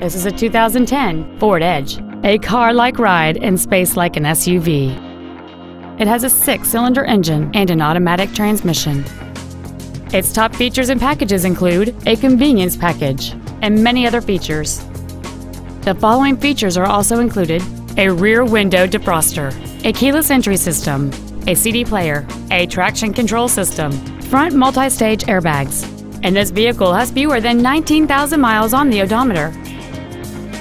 This is a 2010 Ford Edge, a car-like ride in space like an SUV. It has a six-cylinder engine and an automatic transmission. Its top features and packages include a convenience package and many other features. The following features are also included a rear window defroster, a keyless entry system, a CD player, a traction control system, front multi-stage airbags, and this vehicle has fewer than 19,000 miles on the odometer.